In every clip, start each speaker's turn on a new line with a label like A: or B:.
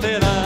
A: that I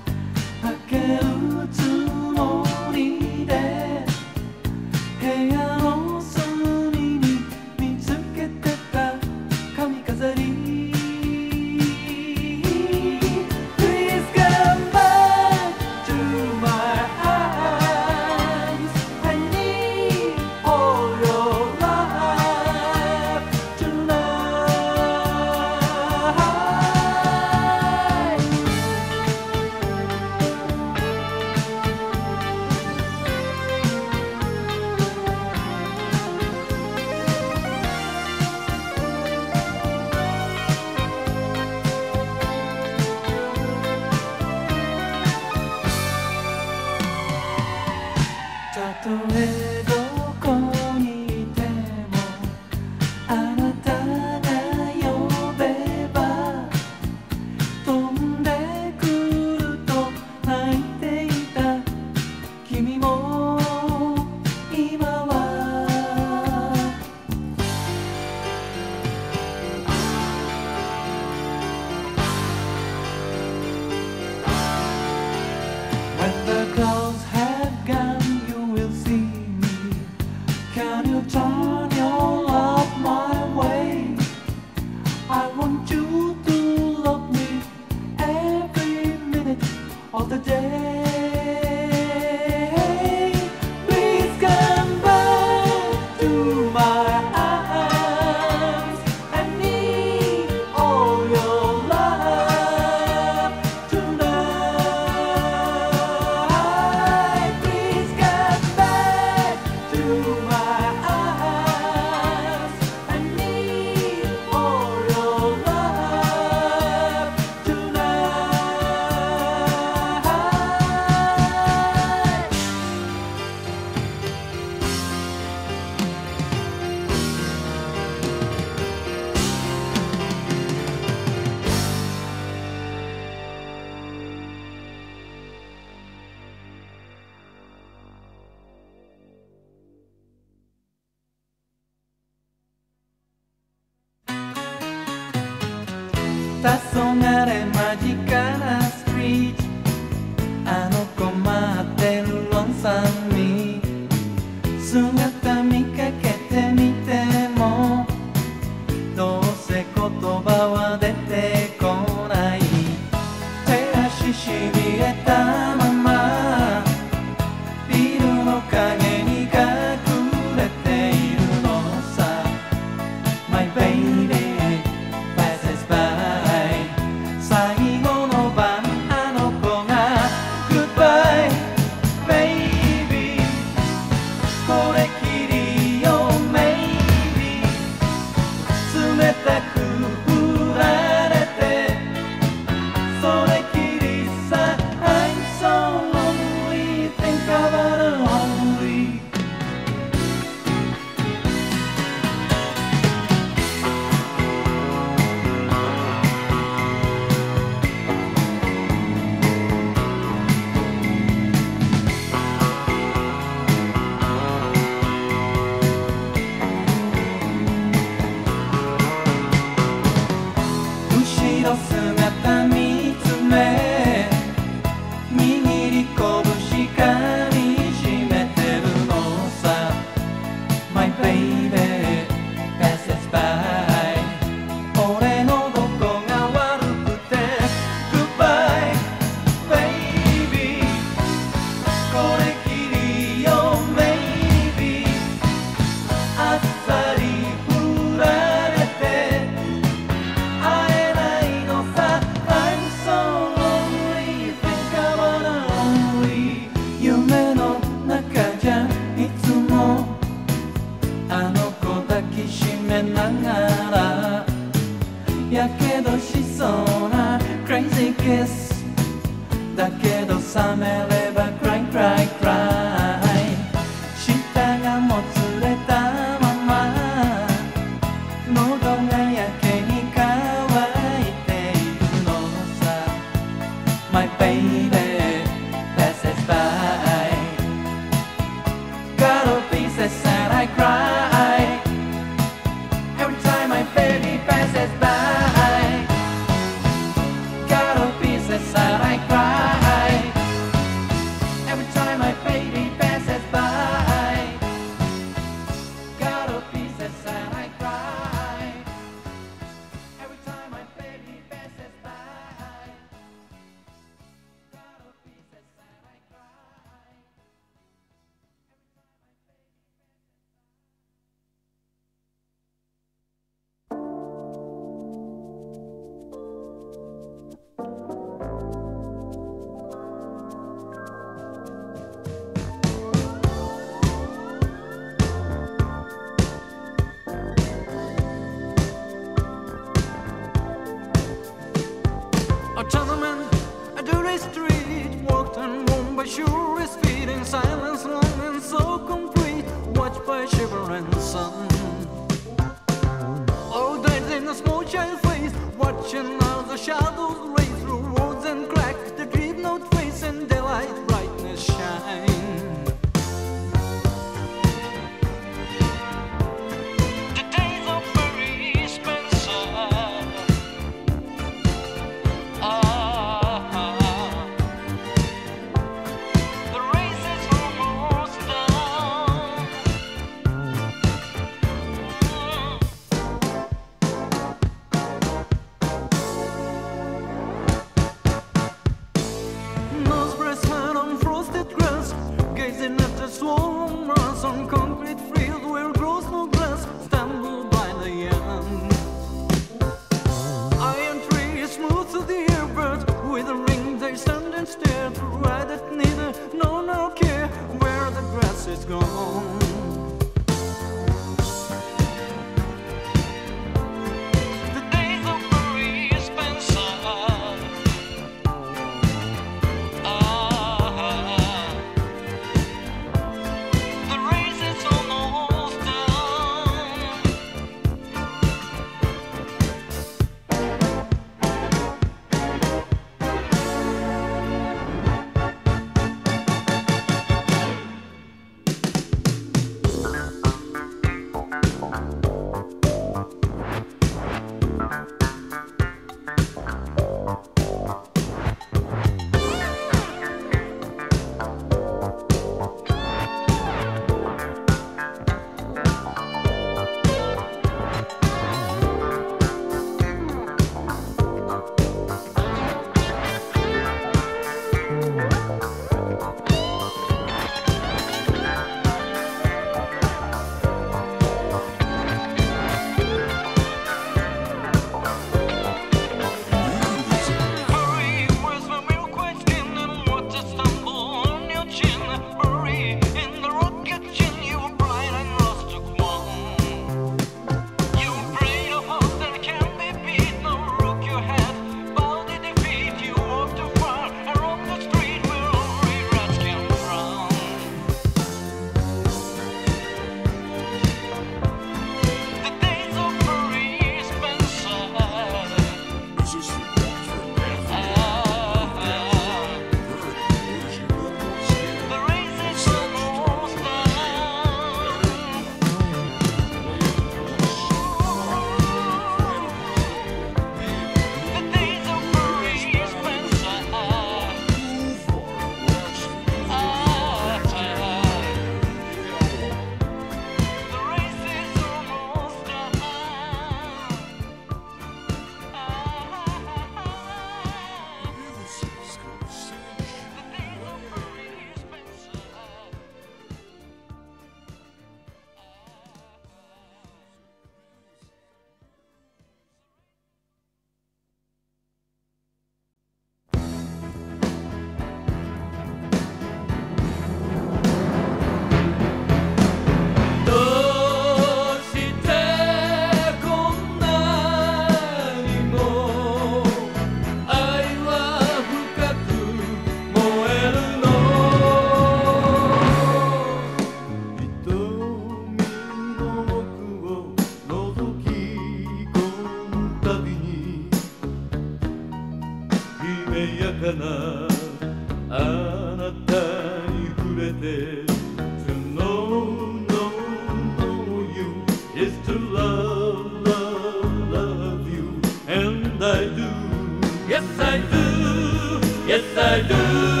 A: yes I do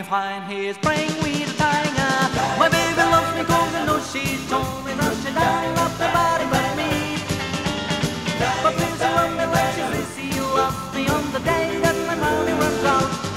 A: you find his brain wheels tidying up. My baby loves me cause I know she's told me that she doesn't love nobody but me. But please don't love me like she you love me on the day that my money runs out.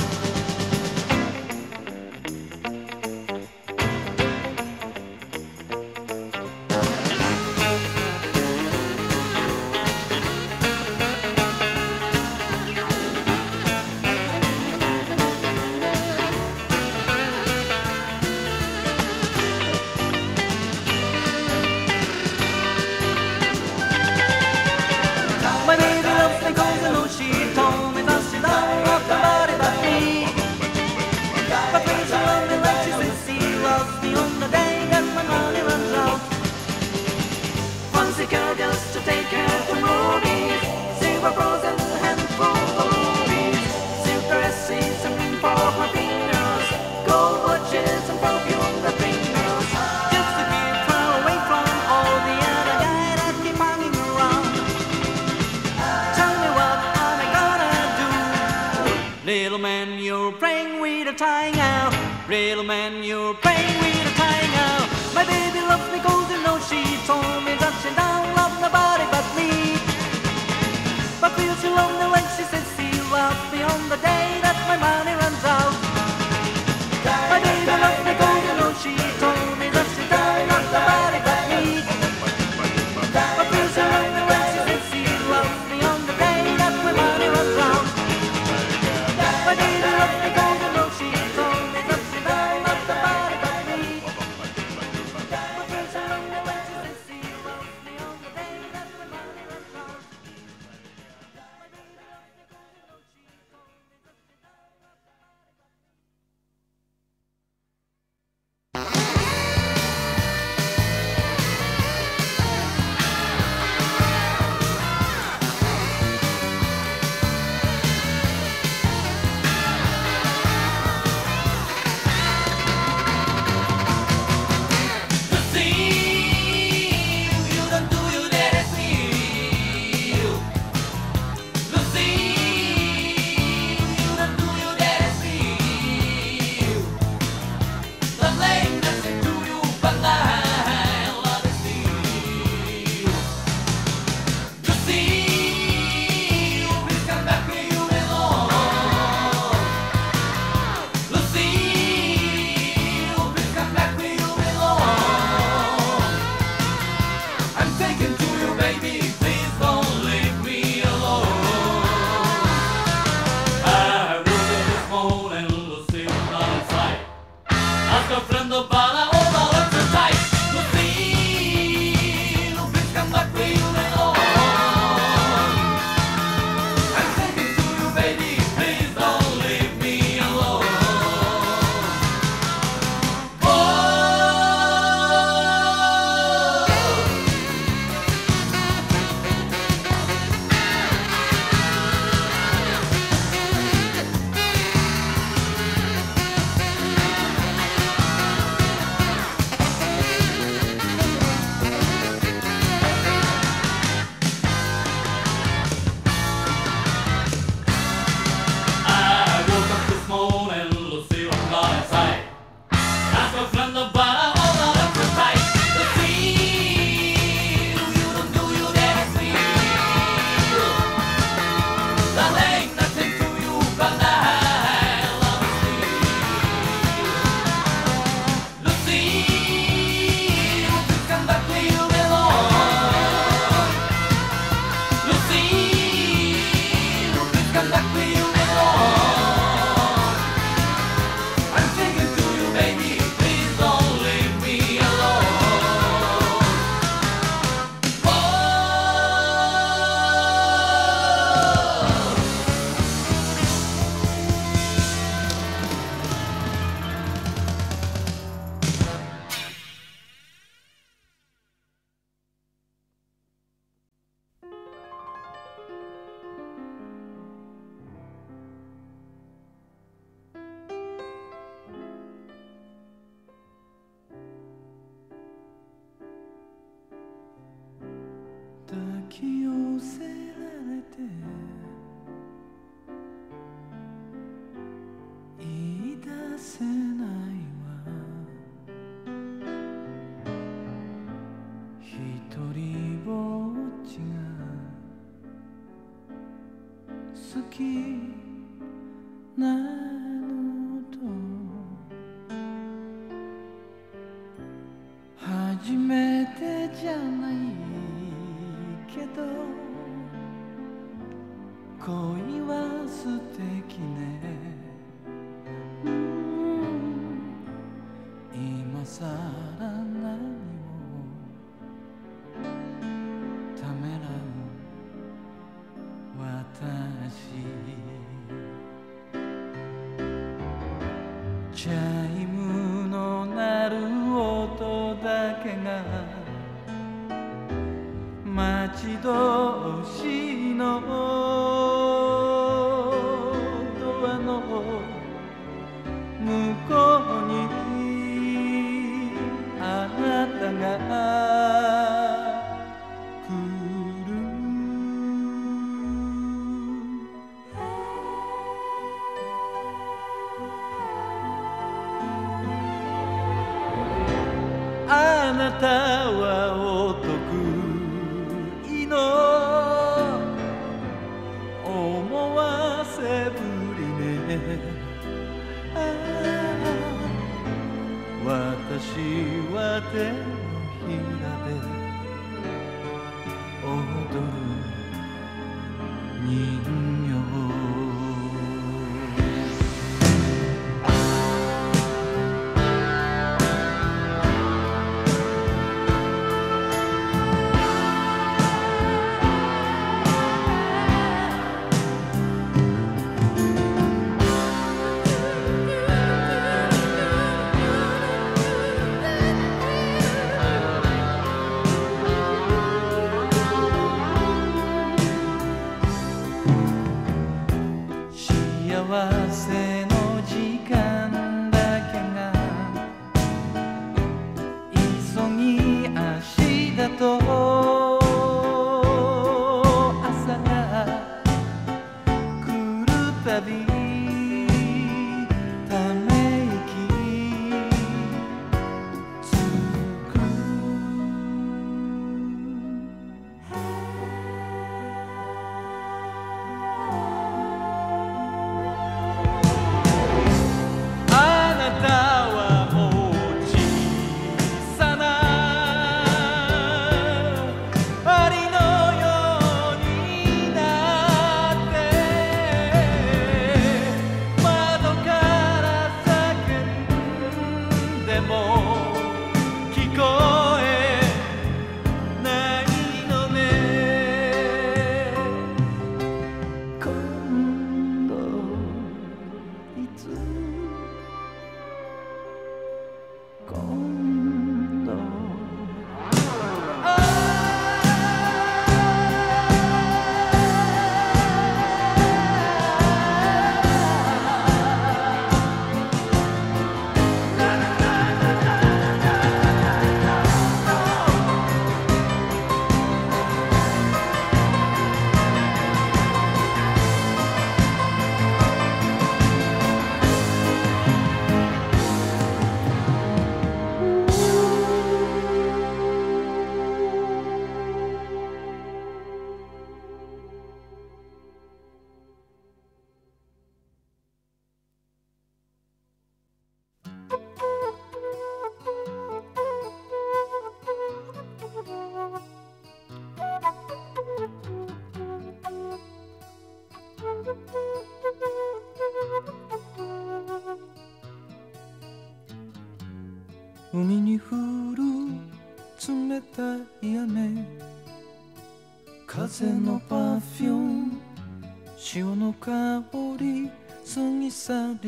A: Little man, you're playing with a out Little man, you're playing with a out My baby loves me cause you know she told me that she don't love nobody but me. But feels she lonely when she says she loves me on the day that my money runs out. 向こう acabase.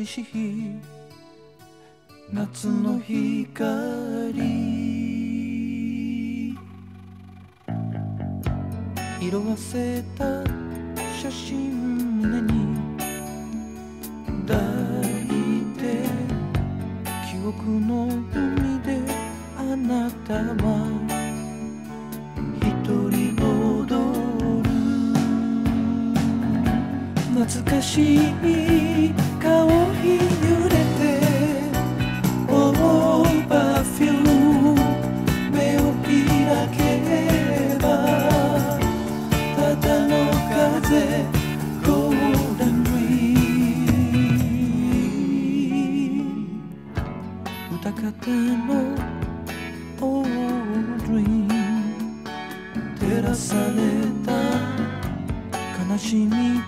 A: し日夏の光。色あせた写真胸に抱いて記憶の海であなたは一人踊る。懐かしい照らされた悲しみ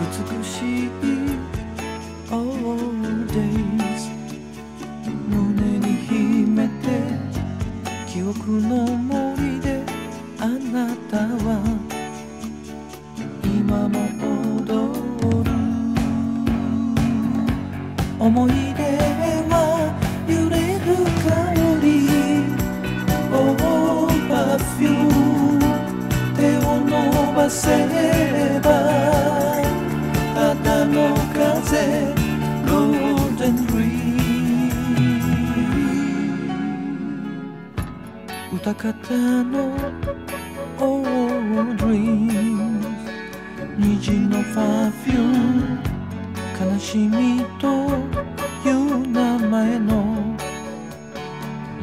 A: 美しい All days 胸に秘めて記憶の森であなたは今も踊る。思い出は揺れる香り。Oh perfume せればただの風 Golden Dream 歌方の All Dreams 虹のパフューム悲しみという名前の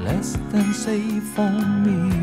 A: Less than safe for me